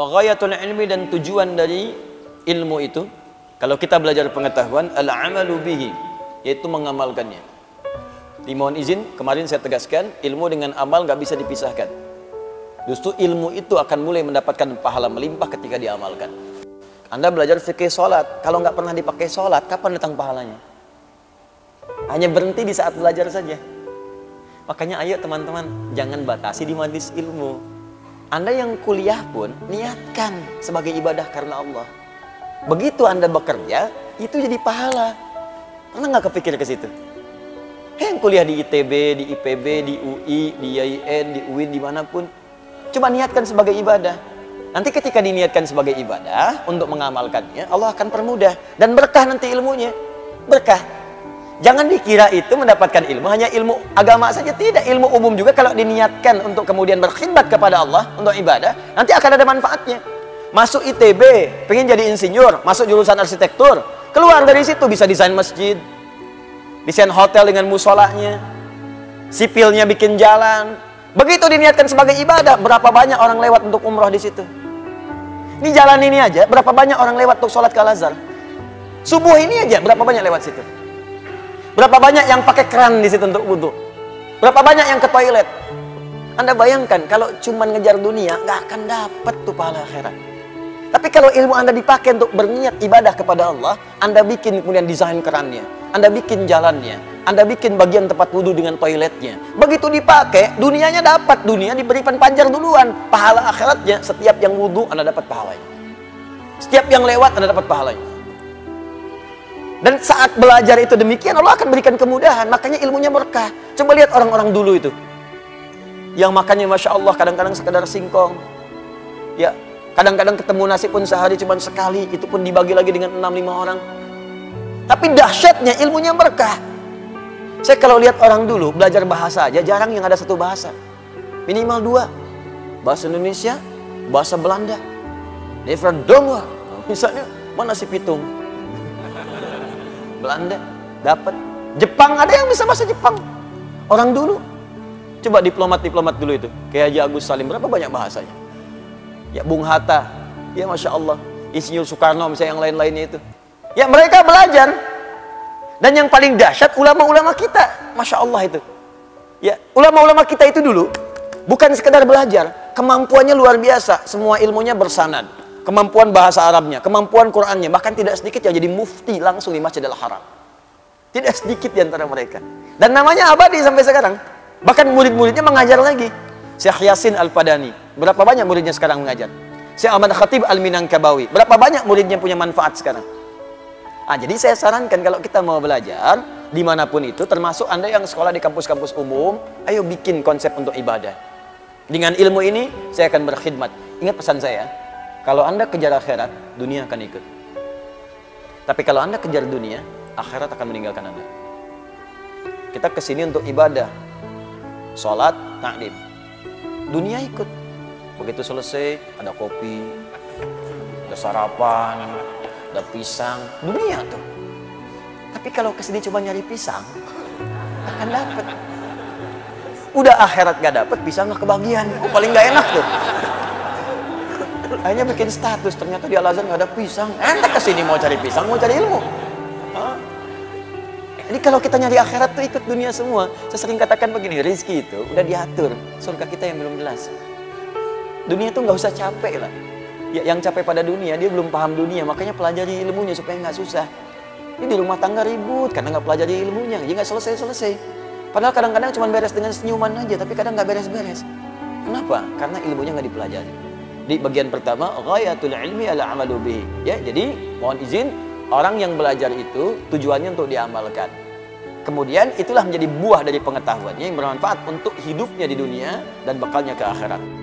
Wa ghayatul ilmi dan tujuan dari ilmu itu kalau kita belajar pengetahuan al-amalu bihi yaitu mengamalkannya. Dimohon izin, kemarin saya tegaskan ilmu dengan amal nggak bisa dipisahkan. Justru ilmu itu akan mulai mendapatkan pahala melimpah ketika diamalkan. Anda belajar fikih sholat, kalau nggak pernah dipakai sholat, kapan datang pahalanya? Hanya berhenti di saat belajar saja. Makanya ayo teman-teman, jangan batasi di majlis ilmu. Anda yang kuliah pun niatkan sebagai ibadah karena Allah. Begitu Anda bekerja, itu jadi pahala. Pernah nggak kepikir ke situ? Yang kuliah di ITB, di IPB, di UI, di IAIN, di UIN, di mana pun. Coba niatkan sebagai ibadah. Nanti ketika diniatkan sebagai ibadah untuk mengamalkannya, Allah akan permudah dan berkah nanti ilmunya. Berkah. Jangan dikira itu mendapatkan ilmu hanya ilmu agama saja tidak, ilmu umum juga kalau diniatkan untuk kemudian berkhidmat kepada Allah untuk ibadah, nanti akan ada manfaatnya. Masuk ITB, pengen jadi insinyur, masuk jurusan arsitektur, keluar dari situ bisa desain masjid, desain hotel dengan musolanya, sipilnya bikin jalan. Begitu diniatkan sebagai ibadah, berapa banyak orang lewat untuk umroh di situ? Ini jalan ini aja, berapa banyak orang lewat untuk sholat ke Al-Azhar? Subuh ini aja, berapa banyak lewat situ? Berapa banyak yang pakai keran di situ untuk wudhu? Berapa banyak yang ke toilet? Anda bayangkan kalau cuma ngejar dunia, nggak akan dapat tuh pahala akhirat. Tapi kalau ilmu Anda dipakai untuk berniat ibadah kepada Allah, Anda bikin kemudian desain kerannya, Anda bikin jalannya, Anda bikin bagian tempat wudhu dengan toiletnya. Begitu dipakai, dunianya dapat, dunia diberikan panjar duluan. Pahala akhiratnya, setiap yang wudhu Anda dapat pahalanya. Setiap yang lewat Anda dapat pahalanya. Dan saat belajar itu demikian, Allah akan berikan kemudahan. Makanya ilmunya berkah. Coba lihat orang-orang dulu itu. Yang makannya Masya Allah kadang-kadang sekedar singkong. Ya, kadang-kadang ketemu nasi pun sehari cuma sekali. Itu pun dibagi lagi dengan 6-5 orang. Tapi dahsyatnya ilmunya berkah. Saya kalau lihat orang dulu belajar bahasa aja jarang yang ada satu bahasa. Minimal dua. Bahasa Indonesia, bahasa Belanda. Never dong Misalnya, mana si pitung? Belanda dapat. Jepang ada yang bisa bahasa Jepang. Orang dulu. Coba diplomat-diplomat dulu itu. Kayak Haji Agus Salim berapa banyak bahasanya? Ya Bung Hatta. Ya Masya Allah. Insinyur Soekarno misalnya yang lain-lainnya itu. Ya mereka belajar. Dan yang paling dahsyat ulama-ulama kita. Masya Allah itu. Ya ulama-ulama kita itu dulu. Bukan sekedar belajar. Kemampuannya luar biasa. Semua ilmunya bersanad kemampuan bahasa Arabnya, kemampuan Qurannya, bahkan tidak sedikit yang jadi mufti langsung di Masjidil Haram. Tidak sedikit di antara mereka. Dan namanya abadi sampai sekarang. Bahkan murid-muridnya mengajar lagi. Syekh Yasin Al-Fadani. Berapa banyak muridnya sekarang mengajar? Syekh Ahmad Khatib Al-Minangkabawi. Berapa banyak muridnya punya manfaat sekarang? Ah, jadi saya sarankan kalau kita mau belajar, di mana pun itu, termasuk Anda yang sekolah di kampus-kampus umum, ayo bikin konsep untuk ibadah. Dengan ilmu ini, saya akan berkhidmat. Ingat pesan saya, kalau Anda kejar akhirat, dunia akan ikut. Tapi kalau Anda kejar dunia, akhirat akan meninggalkan Anda. Kita ke sini untuk ibadah. Sholat, taklim. Dunia ikut. Begitu selesai, ada kopi, ada sarapan, ada pisang. Dunia tuh. Tapi kalau ke sini coba nyari pisang, akan dapat. Udah akhirat gak dapat, pisang gak kebagian. Oh, paling gak enak tuh. Akhirnya bikin status, ternyata di Al-Azhar nggak ada pisang. Ente ke sini mau cari pisang, mau cari ilmu. Hah? Jadi kalau kita nyari akhirat tuh ikut dunia semua. Saya sering katakan begini, rezeki itu udah diatur. Surga kita yang belum jelas. Dunia tuh nggak usah capek lah. Ya, yang capek pada dunia, dia belum paham dunia. Makanya pelajari ilmunya supaya nggak susah. Ini di rumah tangga ribut karena nggak pelajari ilmunya. Jadi nggak selesai-selesai. Padahal kadang-kadang cuma beres dengan senyuman aja, tapi kadang nggak beres-beres. Kenapa? Karena ilmunya nggak dipelajari di bagian pertama ghayatul ilmi ala amalu bihi. Ya jadi mohon izin orang yang belajar itu tujuannya untuk diamalkan. Kemudian itulah menjadi buah dari pengetahuannya yang bermanfaat untuk hidupnya di dunia dan bekalnya ke akhirat